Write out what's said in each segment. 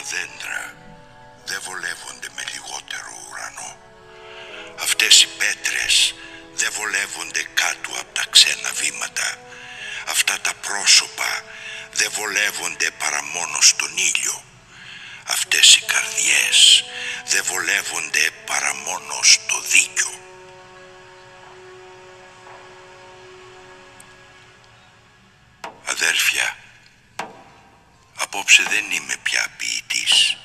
τα δέντρα δεν βολεύονται με λιγότερο ουρανό. Αυτές οι πέτρες δεν βολεύονται κάτω από τα ξένα βήματα. Αυτά τα πρόσωπα δεν βολεύονται παρά μόνο στον ήλιο. Αυτές οι καρδιές δεν βολεύονται παρά μόνο στο δίκιο. Αδέρφια, απόψε δεν είμαι πια ποιητής.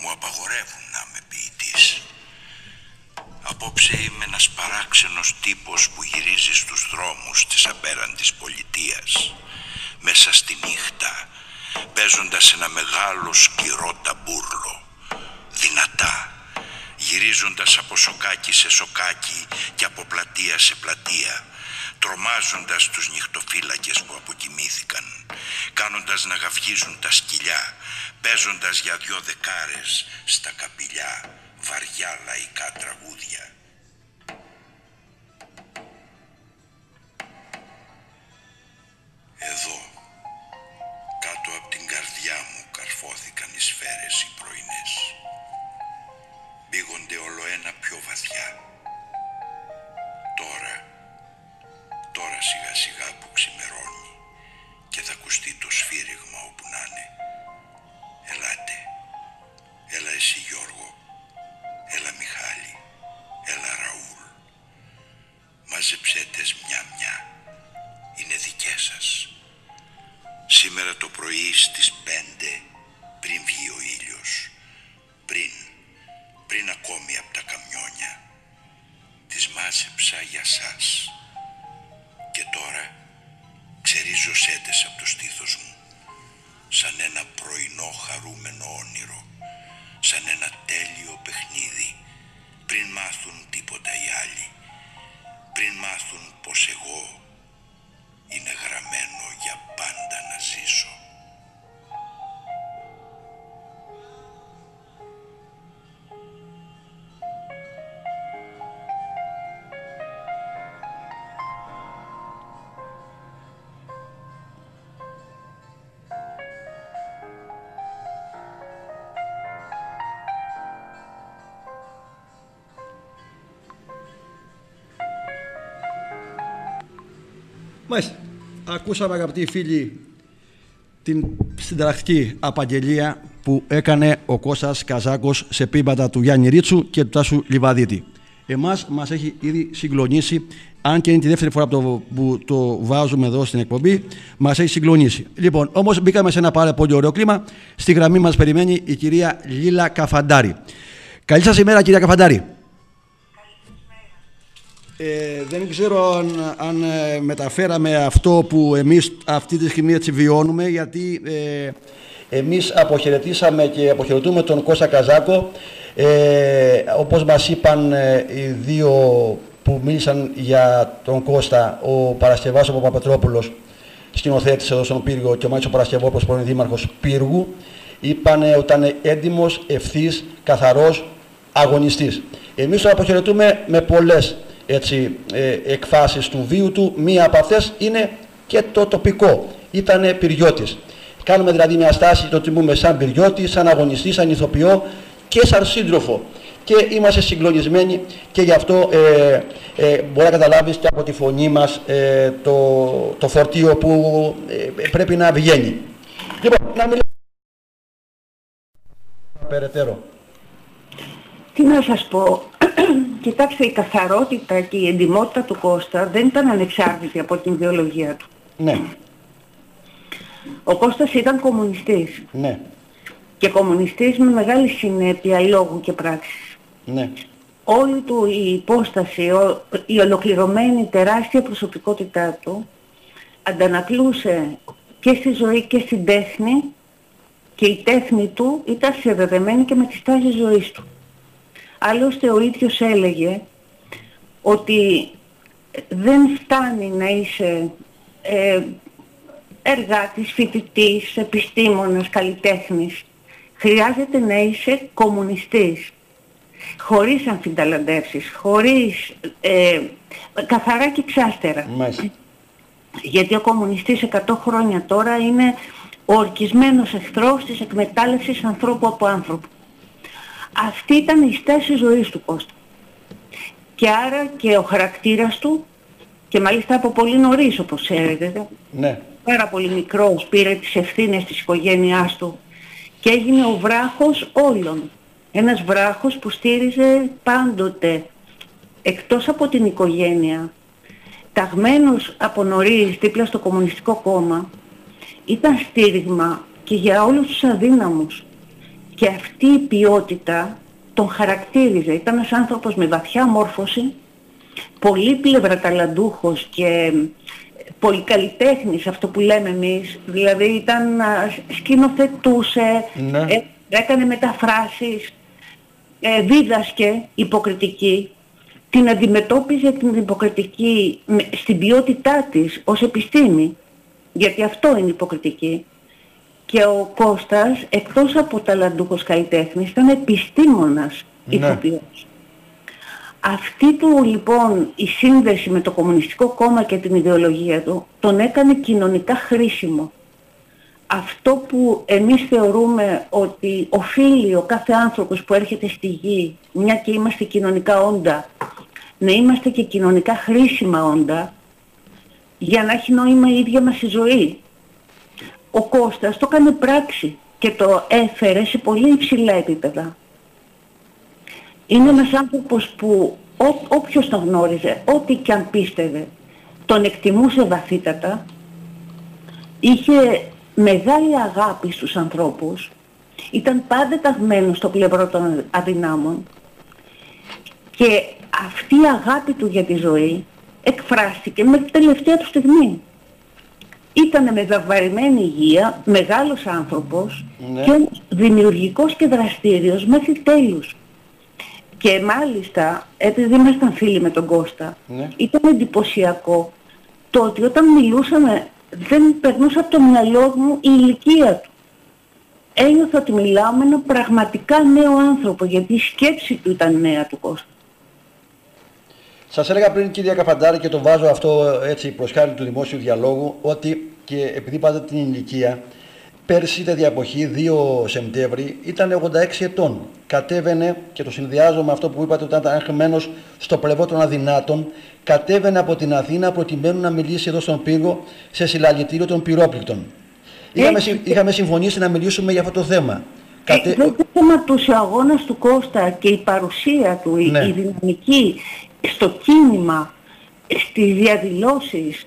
Μου απαγορεύουν να είμαι ποιητής. Απόψε είμαι ένας παράξενος τύπος που γυρίζει στους δρόμους της απέραντης πολιτείας. Μέσα στη νύχτα, παίζοντας ένα μεγάλο σκυρό ταμπούρλο. Δυνατά, γυρίζοντας από σοκάκι σε σοκάκι και από πλατεία σε πλατεία τρομάζοντας τους νυχτοφύλακες που αποκοιμήθηκαν, κάνοντας να γαυγίζουν τα σκυλιά, παίζοντας για δυο δεκάρες στα καπηλιά βαριά λαϊκά τραγούδια. Εδώ, κάτω από την καρδιά μου καρφώθηκαν οι σφαίρες οι πρωινές. Μπήγονται όλο ένα πιο βαθιά. Τώρα, τώρα σιγά σιγά που ξημερώνει και θα ακουστεί το σφύριγμα όπου να είναι. Ελάτε, έλα εσύ Γιώργο, έλα Μιχάλη, έλα Ραούλ. Μαζεψέ τες μια-μια, είναι δικές σας. Σήμερα το πρωί στις πέντε πριν βγει ο ήλιος, πριν, πριν ακόμη από τα καμιόνια, τις μάζεψα για σας. Και τώρα ξερίζω σέντες από το στήθος μου, σαν ένα πρωινό χαρούμενο όνειρο, σαν ένα τέλειο παιχνίδι, πριν μάθουν τίποτα οι άλλοι, πριν μάθουν πως εγώ είναι γραμμένο για πάντα να ζήσω. Μάλιστα. Ακούσαμε αγαπητοί φίλοι την συνταρακτική απαγγελία που έκανε ο Κώστας Καζάκος σε πείματα του Γιάννη Ρίτσου και του Τάσου Λιβαδίτη. Εμάς μας έχει ήδη συγκλονίσει, αν και είναι τη δεύτερη φορά που το, που το βάζουμε εδώ στην εκπομπή, μας έχει συγκλονίσει. Λοιπόν, όμως μπήκαμε σε ένα πάρα πολύ ωραίο κλίμα. Στη γραμμή μας περιμένει η κυρία Λίλα Καφαντάρη. Καλή σας ημέρα κυρία Καφαντάρη. Ε, δεν ξέρω αν, αν ε, μεταφέραμε αυτό που εμείς αυτή τη στιγμή έτσι βιώνουμε γιατί ε, εμείς αποχαιρετήσαμε και αποχαιρετούμε τον Κώστα Καζάκο ε, όπως μας είπαν ε, οι δύο που μίλησαν για τον Κώστα ο Παρασκευάς ο Παπαπετρόπουλος σκηνοθέτης εδώ στον Πύργο και ο Μάτσος Παρασκευόπουλος πρώην Δήμαρχος Πύργου είπαν ότι ήταν έντιμος, ευθύς, καθαρός, αγωνιστής. Εμείς τον αποχαιρετούμε με πολλές έτσι, ε, εκφάσεις του βίου του. Μία από αυτές είναι και το τοπικό. Ήτανε πυριώτης. Κάνουμε δηλαδή μια στάση, το τιμούμε σαν πυριώτη, σαν αγωνιστή, σαν ηθοποιό και σαν σύντροφο. Και είμαστε συγκλονισμένοι και γι' αυτό ε, ε, μπορεί να καταλάβεις και από τη φωνή μας ε, το, το φορτίο που ε, πρέπει να βγαίνει. Λοιπόν, να μιλήσουμε περαιτέρω. Τι να σας πω, κοιτάξτε η καθαρότητα και η εντιμότητα του Κώστα δεν ήταν ανεξάρτητη από την ιδεολογία του. Ναι, Ο Κώστας ήταν κομμουνιστής ναι, και κομμουνιστής με μεγάλη συνέπεια λόγου και πράξης. ναι, Όλη του η υπόσταση, ο- η ολοκληρωμένη τεράστια προσωπικότητά του αντανακλούσε και στη ζωή και στην τέχνη και η τέχνη του ήταν συνδεδεμένη και με τη στάση ζωής του. Άλλωστε ο ίδιος έλεγε ότι δεν φτάνει να είσαι ε, εργάτης, φοιτητής, επιστήμονας, καλλιτέχνης. Χρειάζεται να είσαι κομμουνιστής. Χωρίς αμφιταλαντεύσεις, χωρίς ε, καθαρά και εξάστερα. μάλιστα. Γιατί ο κομμουνιστής 100 χρόνια τώρα είναι ο ορκισμένος εχθρός της εκμετάλλευσης ανθρώπου από άνθρωπο. Αυτή ήταν η στάση ζωής του Κώστα. Και άρα και ο χαρακτήρας του, και μάλιστα από πολύ νωρίς όπως ξέρετε, ναι. πάρα πολύ μικρός, πήρε τις ευθύνες της οικογένειάς του και έγινε ο βράχος όλων. Ένας βράχος που στήριζε πάντοτε, εκτός από την οικογένεια, ταγμένος από νωρίς δίπλα στο Κομμουνιστικό Κόμμα, ήταν στήριγμα και για όλους τους αδύναμους. Και αυτή η ποιότητα τον χαρακτήριζε. Ήταν ένας άνθρωπος με βαθιά μόρφωση, πολύ πλευραταλαντούχος και πολύ καλλιτέχνης, αυτό που λέμε εμείς. Δηλαδή ήταν, σκηνοθετούσε, Ναι. ε, έκανε μεταφράσεις, ε, δίδασκε υποκριτική, την αντιμετώπιζε την υποκριτική με- στην ποιότητά της ως επιστήμη, γιατί αυτό είναι υποκριτική. Και ο Κώστας, εκτός από ταλαντούχος καλλιτέχνης, ήταν επιστήμονας Ναι. ηθοποιός. Αυτή του λοιπόν η σύνδεση με το Κομμουνιστικό Κόμμα και την ιδεολογία του τον έκανε κοινωνικά χρήσιμο. Αυτό που εμείς θεωρούμε ότι οφείλει ο κάθε άνθρωπος που έρχεται στη γη, μια και είμαστε κοινωνικά όντα, να είμαστε και κοινωνικά χρήσιμα όντα, για να έχει νόημα η ίδια μας η ζωή. Ο Κώστας το έκανε πράξη και το έφερε σε πολύ υψηλά επίπεδα. Είναι ένας άνθρωπος που ό, όποιος τον γνώριζε, ό,τι και αν πίστευε, τον εκτιμούσε βαθύτατα, είχε μεγάλη αγάπη στους ανθρώπους, ήταν πάντα ταγμένος στο πλευρό των αδυνάμων και αυτή η αγάπη του για τη ζωή εκφράστηκε μέχρι την τελευταία του στιγμή. Ήτανε με δαβαρημένη υγεία, μεγάλος άνθρωπος Ναι. και όμως δημιουργικός και δραστήριος μέχρι τέλους. Και μάλιστα, επειδή ήμασταν φίλοι με τον Κώστα, Ναι. ήταν εντυπωσιακό το ότι όταν μιλούσαμε δεν περνούσε από το μυαλό μου η ηλικία του. Ένιωθα ότι μιλάω με έναν πραγματικά νέο άνθρωπο, γιατί η σκέψη του ήταν νέα του Κώστα. Σας έλεγα πριν, κυρία Καφαντάρη, και το βάζω αυτό έτσι προς χάρη του δημόσιου διαλόγου, ότι και επειδή πάτε την ηλικία, πέρσι τέτοια εποχή, 2 Σεπτέμβρη, ήταν 86 ετών. Κατέβαινε, και το συνδυάζω με αυτό που είπατε, ότι ήταν εγχωμένο στο πλευρό των αδυνάτων, κατέβαινε από την Αθήνα προκειμένου να μιλήσει εδώ στον πύργο σε συλλαλητήριο των πυρόπληκτων. Είχαμε, Έτσι. συ- είχαμε συμφωνήσει να μιλήσουμε για αυτό το θέμα. Κατε- Ε, δεν θεματούσε ο αγώνας του Κώστα και η παρουσία του, η- Ναι. η δυναμική στο κίνημα, στις διαδηλώσεις,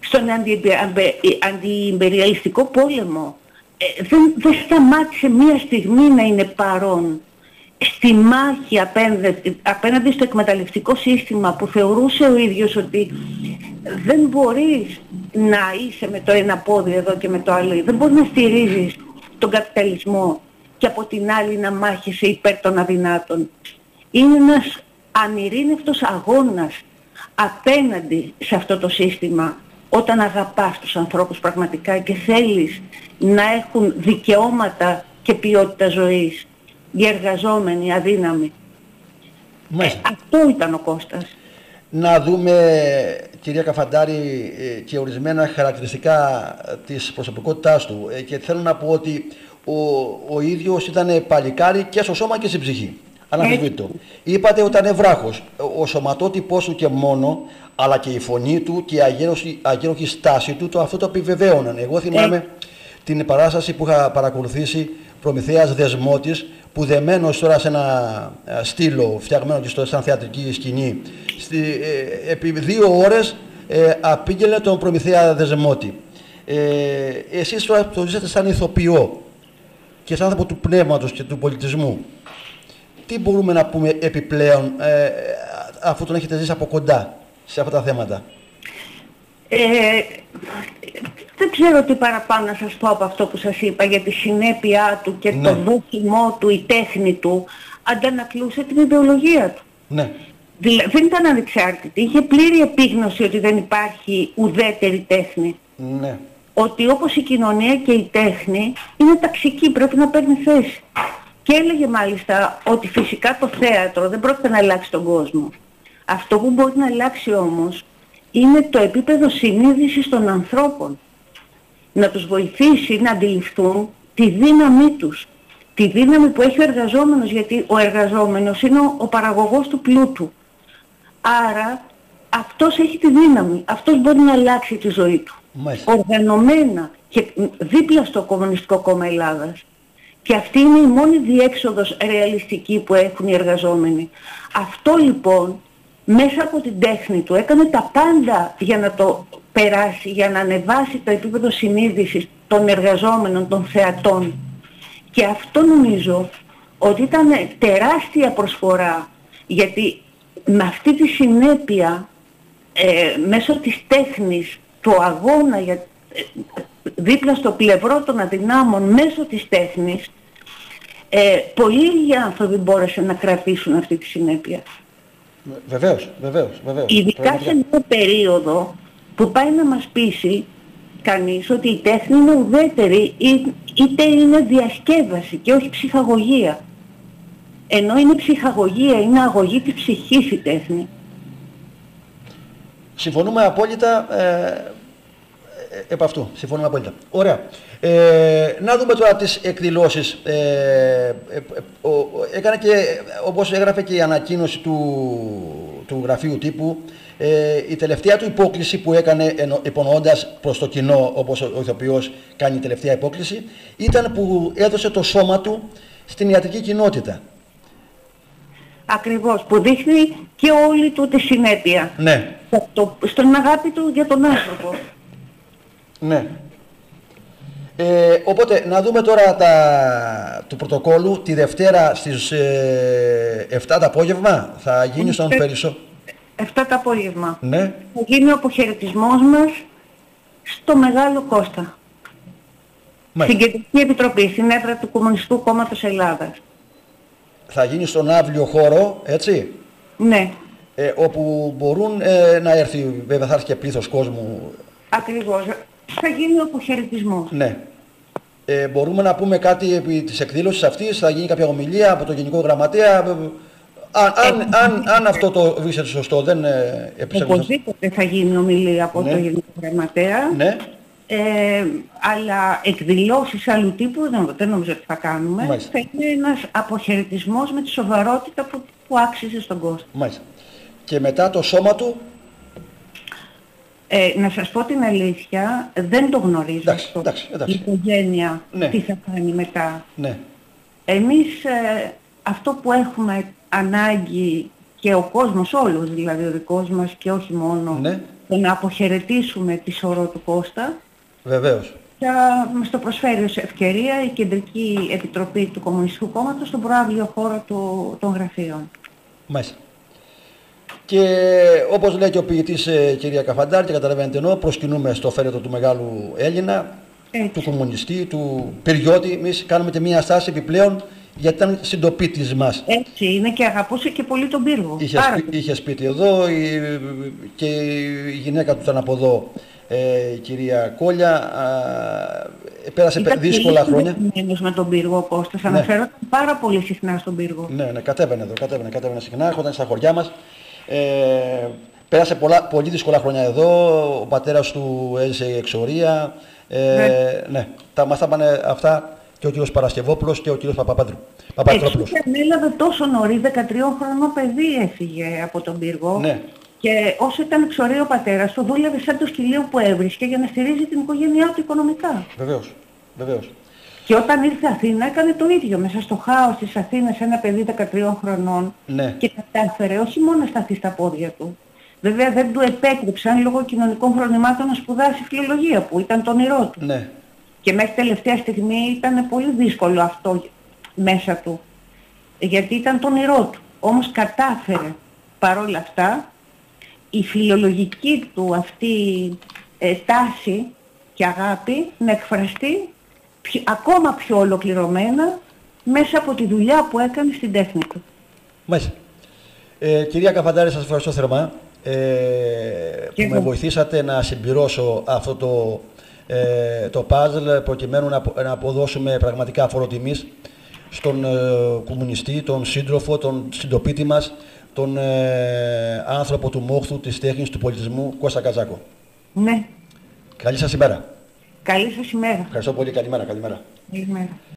στον αντι- αμπε- αντιυμπεριαλιστικό πόλεμο. Ε, δεν, δεν σταμάτησε μία στιγμή να είναι παρόν στη μάχη απέναντι, απέναντι στο εκμεταλλευτικό σύστημα που θεωρούσε ο ίδιος ότι δεν μπορείς να είσαι με το ένα πόδι εδώ και με το άλλο. Δεν μπορείς να στηρίζεις τον καπιταλισμό και από την άλλη να μάχεσαι υπέρ των αδυνάτων. Είναι ένας ανηρήνευτος αγώνας απέναντι σε αυτό το σύστημα όταν αγαπάς τους ανθρώπους πραγματικά και θέλεις να έχουν δικαιώματα και ποιότητα ζωής, οι εργαζόμενοι, αδύναμοι. Μάλιστα. Ε, αυτό ήταν ο Κώστας. να δούμε, κυρία Καφαντάρη, ε, και ορισμένα χαρακτηριστικά ε, της προσωπικότητάς του. Ε, Και θέλω να πω ότι ο, ο ίδιος ήταν παλικάρι και στο σώμα και στην ψυχή. Αναμφισβήτητο. Είπατε ότι ήταν βράχος. Ο σωματότυπός του και μόνο, αλλά και η φωνή του και η αγέρωση- αγέροχη στάση του, το, αυτό το επιβεβαίωναν. Εγώ θυμάμαι την παράσταση που είχα παρακολουθήσει Προμηθέας Δεσμότης που δεμένος τώρα σε ένα ε, στήλο φτιαγμένο και στο σαν θεατρική σκηνή στη, ε, επί δύο ώρες ε, απήγγελε τον Προμηθέα Δεσμότη. Ε, εσείς τώρα το ζήσατε σαν ηθοποιό και σαν άνθρωπο του πνεύματος και του πολιτισμού. Τι μπορούμε να πούμε επιπλέον ε, αφού τον έχετε ζήσει από κοντά σε αυτά τα θέματα; Ε, δεν ξέρω τι παραπάνω να σας πω από αυτό που σας είπα για τη συνέπειά του και Ναι. το δόκιμό του, η τέχνη του, αντανακλούσε την ιδεολογία του. Ναι, δηλα- δεν ήταν ανεξάρτητη. Είχε πλήρη επίγνωση ότι δεν υπάρχει ουδέτερη τέχνη. ναι, Ότι όπως η κοινωνία και η τέχνη είναι ταξική, πρέπει να παίρνει θέση. Και έλεγε μάλιστα ότι φυσικά το θέατρο δεν πρόκειται να αλλάξει τον κόσμο. Αυτό που μπορεί να αλλάξει όμως είναι το επίπεδο συνείδησης των ανθρώπων. να τους βοηθήσει να αντιληφθούν τη δύναμή τους. Τη δύναμη που έχει ο εργαζόμενος, γιατί ο εργαζόμενος είναι ο, ο παραγωγός του πλούτου. Άρα αυτός έχει τη δύναμη, αυτός μπορεί να αλλάξει τη ζωή του. Μάλιστα. Οργανωμένα και δίπλα στο Κομμουνιστικό Κόμμα Ελλάδας. Και αυτή είναι η μόνη διέξοδος ρεαλιστική που έχουν οι εργαζόμενοι. Αυτό λοιπόν μέσα από την τέχνη του έκανε τα πάντα για να το περάσει, για να ανεβάσει το επίπεδο συνείδησης των εργαζόμενων, των θεατών. Και αυτό νομίζω ότι ήταν τεράστια προσφορά γιατί με αυτή τη συνέπεια ε, μέσω της τέχνης, του αγώνα για, ε, δίπλα στο πλευρό των αδυνάμων μέσω της τέχνης ε, πολλοί λίγοι άνθρωποι μπόρεσαν να κρατήσουν αυτή τη συνέπεια. Βεβαίως, βεβαίως, βεβαίως. Ειδικά σε μια περίοδο που πάει να μας πείσει κανείς ότι η τέχνη είναι ουδέτερη ή- είτε είναι διασκέδαση και όχι ψυχαγωγία. Ενώ είναι ψυχαγωγία, είναι αγωγή της ψυχής η τέχνη. Συμφωνούμε απόλυτα ε, ε, επ' αυτού. Συμφωνούμε απόλυτα. Ωραία. Ε, να δούμε τώρα τις εκδηλώσεις. Ε, ε, ε, ο- ο- έκανε και, όπως έγραφε και η ανακοίνωση του, του γραφείου τύπου, ε, η τελευταία του υπόκληση που έκανε ενο- υπονοώντας προς το κοινό, όπως ο, ο ηθοποιός κάνει η τελευταία υπόκληση, ήταν που έδωσε το σώμα του στην ιατρική κοινότητα. Ακριβώς, που δείχνει και όλη του τη συνέπεια. Ναι, Στο- το- στον αγάπη του για τον άνθρωπο. Ναι. Ε, οπότε, να δούμε τώρα τα, του πρωτοκόλλου τη Δευτέρα στις ε, 7 το απόγευμα. Θα γίνει στον Ε, Περισσό. 7 το απόγευμα. Ναι. Θα γίνει ο αποχαιρετισμός μας στο Μεγάλο Κώστα. Στην Μάλιστα. Κεντρική Επιτροπή, στην έδρα του Κομμουνιστικού Κόμματος Ελλάδας. Θα γίνει στον αύριο χώρο, έτσι, Ναι, ε, όπου μπορούν ε, να έρθει, βέβαια θα έρθει και πλήθος κόσμου. ακριβώς. Θα γίνει ο αποχαιρετισμός. Ναι. Ε, μπορούμε να πούμε κάτι επί της εκδήλωσης αυτής, θα γίνει κάποια ομιλία από τον Γενικό Γραμματέα. ε, Αν, αν, αν, αν αυτό το βρίσκεται σωστό, δεν ε, επισέλθω. Οπωσδήποτε θα γίνει ομιλία από Ναι. το Γενικό Γραμματέα. Ναι, Ε, αλλά εκδηλώσεις άλλου τύπου δεν, δεν νομίζω ότι θα κάνουμε. Μάλιστα. Θα είναι ένας αποχαιρετισμός με τη σοβαρότητα που, που άξιζε στον κόσμο. μάλιστα. Και μετά το σώμα του, Ε, να σας πω την αλήθεια, δεν το γνωρίζω Εντάξει, αυτό. εντάξει, εντάξει. Η οικογένεια Ναι. τι θα κάνει μετά. ναι, Εμείς ε, αυτό που έχουμε ανάγκη και ο κόσμος όλος, δηλαδή ο δικός μας και όχι μόνο, Ναι. το να αποχαιρετήσουμε τη σωρό του Κώστα, βεβαίως. θα μας το προσφέρει ως ευκαιρία η Κεντρική Επιτροπή του Κομμουνιστικού Κόμματος στον προάβλιο χώρο του, των γραφείων. Μάλιστα. Και όπως λέει και ο ποιητής ε, κυρία Καφαντάρη, και καταλαβαίνετε εννοώ, προσκυνούμε στο φέρετο του μεγάλου Έλληνα, Έτσι. του κομμουνιστή, του περιότη. Εμείς κάνουμε και μία στάση επιπλέον, γιατί ήταν συντοπίτης μας. Έτσι είναι και αγαπούσε και πολύ τον πύργο. Είχε, Πάρα σπί- πολύ. είχε σπίτι εδώ η- και η γυναίκα του ήταν από εδώ, ε, η κυρία Κόλια. Α, πέρασε Ήταν δύσκολα πολύ χρόνια. συνδεδεμένος με τον πύργο ο Κώστας. Ναι. Αναφέρονταν πάρα πολύ συχνά στον πύργο. Ναι, ναι, κατέβαινε εδώ, κατέβαινε, κατέβαινε συχνά, έρχονταν στα χωριά μας. Ε, πέρασε πολλά, πολύ δύσκολα χρόνια εδώ, ο πατέρας του έζησε εξορία. Ε, Ναι. ναι. τα, μας τα πάνε αυτά και ο κύριος Παρασκευόπουλος και ο κύριος Παπαπάντρου. Έτσι Παπατρόπουλος. και ανέλαβε τόσο νωρίς, 13 χρονών παιδί έφυγε από τον πύργο. Ναι. Και όσο ήταν εξωρία ο πατέρας του, δούλευε σαν το σκυλίο που έβρισκε για να στηρίζει την οικογένειά του οικονομικά. Βεβαίως, βεβαίως. Και όταν ήρθε Αθήνα έκανε το ίδιο. Μέσα στο χάος της Αθήνας ένα παιδί 13 χρονών Ναι. και κατάφερε όχι μόνο να σταθεί στα πόδια του. Βέβαια δεν του επέτρεψαν λόγω κοινωνικών φρονημάτων να σπουδάσει φιλολογία που ήταν το όνειρό του. Ναι. Και μέχρι τελευταία στιγμή ήταν πολύ δύσκολο αυτό μέσα του. Γιατί ήταν το όνειρό του. Όμως κατάφερε παρόλα αυτά η φιλολογική του αυτή ε, τάση και αγάπη να εκφραστεί πιο- ακόμα πιο ολοκληρωμένα μέσα από τη δουλειά που έκανε στην τέχνη του. Μάλιστα. Ε, κυρία Καφαντάρη, σας ευχαριστώ θερμά ε, που εγώ. με βοηθήσατε να συμπληρώσω αυτό το, ε, το puzzle προκειμένου να, απο- να αποδώσουμε πραγματικά φόρο τιμής στον ε, κομμουνιστή, τον σύντροφο, τον συντοπίτη μας, τον ε, άνθρωπο του μόχθου, της τέχνης, του πολιτισμού, Κώστα Καζάκο. Ναι. Καλή σας ημέρα. Καλή σας ημέρα. Ευχαριστώ πολύ. Καλημέρα. Καλημέρα. Καλημέρα.